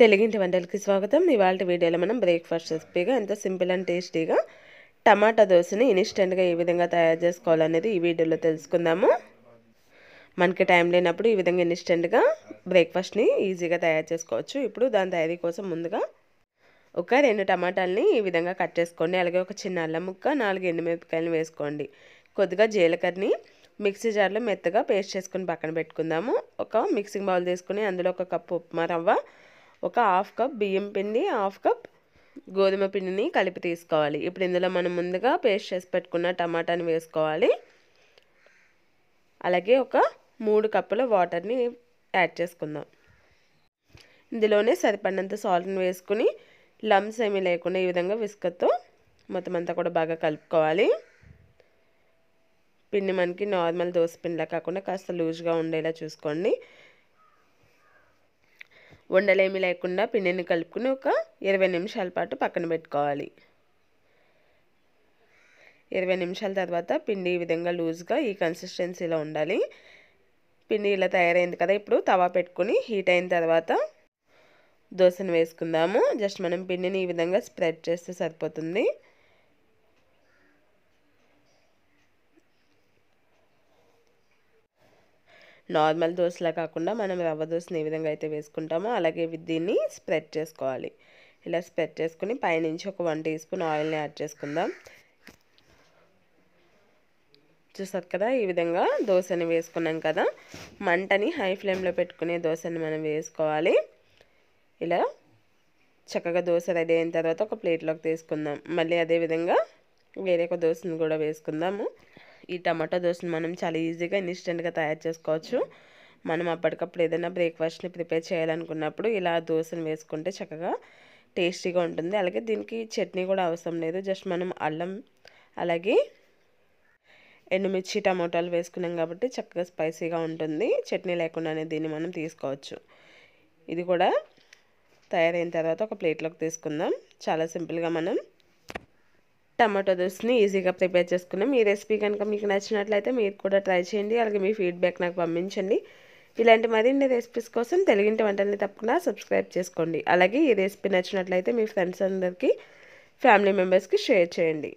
తెలుగింటి వంటలకి స్వాగతం. ఇవాళ వీడియోలో మనం బ్రేక్ఫాస్ట్ రెసిపీగా ఎంతో సింపుల్ అండ్ టేస్టీగా టమాటా దోశని ఇన్స్టెంట్గా ఏ విధంగా తయారు చేసుకోవాలనేది ఈ వీడియోలో తెలుసుకుందాము. మనకి టైం లేనప్పుడు ఈ విధంగా ఇన్స్టెంట్గా బ్రేక్ఫాస్ట్ని ఈజీగా తయారు చేసుకోవచ్చు. ఇప్పుడు దాని తయారీ కోసం ముందుగా ఒక రెండు టమాటాలని ఈ విధంగా కట్ చేసుకోండి. అలాగే ఒక చిన్న అల్లం ముక్క నాలుగు ఎండుమిరపకాయలు వేసుకోండి. కొద్దిగా జీలకర్రని మిక్సీ జార్లో మెత్తగా పేస్ట్ చేసుకుని పక్కన పెట్టుకుందాము. ఒక మిక్సింగ్ బౌల్ తీసుకుని అందులో ఒక కప్పు ఉప్మా రవ్వ ఒక హాఫ్ కప్ బియ్యం పిండి హాఫ్ కప్ గోధుమ పిండిని కలిపి తీసుకోవాలి. ఇప్పుడు ఇందులో మనం ముందుగా పేస్ట్ చేసి పెట్టుకున్న టమాటాని వేసుకోవాలి. అలాగే ఒక మూడు కప్పుల వాటర్ని యాడ్ చేసుకుందాం. ఇందులోనే సరిపడినంత సాల్ట్ని వేసుకుని లమ్స్ ఏమీ లేకుండా ఈ విధంగా విసుకతో మొత్తం అంతా కూడా బాగా కలుపుకోవాలి. పిండి మనకి నార్మల్ దోశ పిండిలా కాకుండా కాస్త లూజ్గా ఉండేలా చూసుకోండి. ఉండలేమి లేకుండా పిండిని కలుపుకుని ఒక ఇరవై నిమిషాల పాటు పక్కన పెట్టుకోవాలి. ఇరవై నిమిషాల తర్వాత పిండి ఈ విధంగా లూజ్గా ఈ కన్సిస్టెన్సీలో ఉండాలి. పిండి ఇలా తయారైంది కదా ఇప్పుడు తవా పెట్టుకుని హీట్ అయిన తర్వాత దోశను వేసుకుందాము. జస్ట్ మనం పిండిని ఈ విధంగా స్ప్రెడ్ చేస్తే సరిపోతుంది. నార్మల్ దోశలా కాకుండా మనం రవ్వ దోశని ఏ విధంగా అయితే వేసుకుంటామో అలాగే దీన్ని స్ప్రెడ్ చేసుకోవాలి. ఇలా స్ప్రెడ్ చేసుకుని పైనుంచి ఒక వన్ టీ స్పూన్ ఆయిల్ని యాడ్ చేసుకుందాం. చూసారు కదా ఈ విధంగా దోశని వేసుకున్నాం కదా. మంటని హై ఫ్లేమ్లో పెట్టుకునే దోశని మనం వేసుకోవాలి. ఇలా చక్కగా దోశ రెడీ అయిన తర్వాత ఒక ప్లేట్లోకి తీసుకుందాం. మళ్ళీ అదేవిధంగా వేరే ఒక దోశని కూడా వేసుకుందాము. ఈ టమాటో దోశని మనం చాలా ఈజీగా ఇన్స్టెంట్గా తయారు చేసుకోవచ్చు. మనం అప్పటికప్పుడు ఏదైనా బ్రేక్ఫాస్ట్ని ప్రిపేర్ చేయాలనుకున్నప్పుడు ఇలా దోశని వేసుకుంటే చక్కగా టేస్టీగా ఉంటుంది. అలాగే దీనికి చట్నీ కూడా అవసరం లేదు. జస్ట్ మనం అల్లం అలాగే ఎండుమిర్చి టమోటాలు వేసుకున్నాం కాబట్టి చక్కగా స్పైసీగా ఉంటుంది. చట్నీ లేకుండానే దీన్ని మనం తీసుకోవచ్చు. ఇది కూడా తయారైన తర్వాత ఒక ప్లేట్లోకి తీసుకుందాం. చాలా సింపుల్గా మనం టమాటో దోశని ఈజీగా ప్రిపేర్ చేసుకున్నాం. ఈ రెసిపీ కనుక మీకు నచ్చినట్లయితే మీరు కూడా ట్రై చేయండి. అలాగే మీ ఫీడ్బ్యాక్ నాకు పంపించండి. ఇలాంటి మరిన్ని రెసిపీస్ కోసం తెలుగింటి వంటల్ని తప్పకుండా సబ్స్క్రైబ్ చేసుకోండి. అలాగే ఈ రెసిపీ నచ్చినట్లయితే మీ ఫ్రెండ్స్ అందరికీ ఫ్యామిలీ మెంబర్స్కి షేర్ చేయండి.